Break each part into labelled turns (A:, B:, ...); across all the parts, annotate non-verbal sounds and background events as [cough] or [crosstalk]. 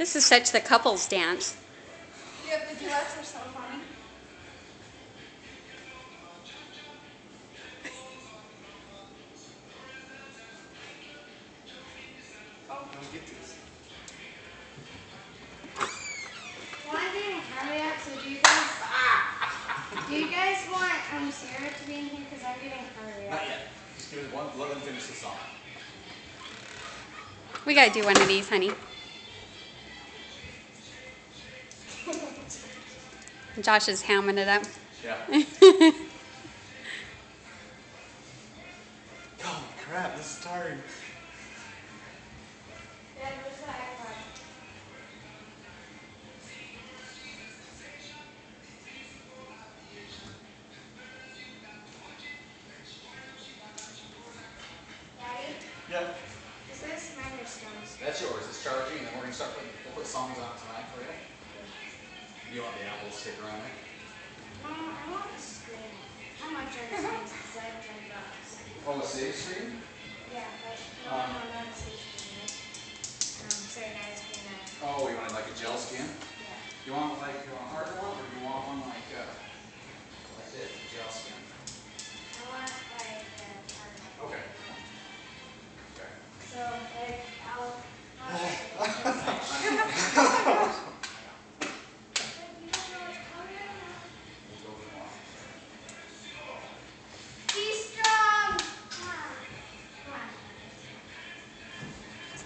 A: This is such the couples dance.
B: Yeah, the duets are so funny.
C: oh.
D: Well, I'm going to hurry up, so do you do you guys want um, Sarah to be in here? Because I'm getting hurry up.
C: Not yet. Just give it one. Let them finish the song.
A: We gotta do one of these, honey. [laughs] Josh is hamming it up.
C: Yeah. [laughs] oh crap! This is tiring.
D: Dad,
C: songs on tonight for you. You want the Apple sticker on it?
D: No, I want the screen. How much are the screens? Because I have ten bucks.
C: Oh, the save screen?
D: Yeah, but no,
C: Um,
D: no, not a screen. Um, sorry being a,
C: Oh, you want like a gel skin?
D: yeah.
C: You want like a hard one, or do you want one like uh, like this, gel skin?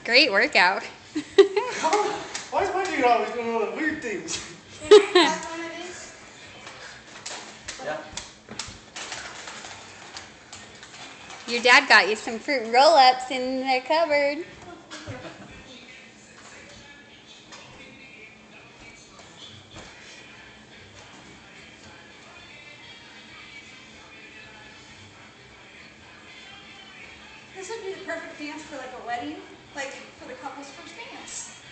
A: Great workout. [laughs]
C: Why is my dude always doing all the weird things?
D: Can I have one of these?
C: Yeah.
A: Your dad got you some fruit roll-ups in the cupboard.
B: This would be the perfect dance for like a wedding, like for the couple's first dance.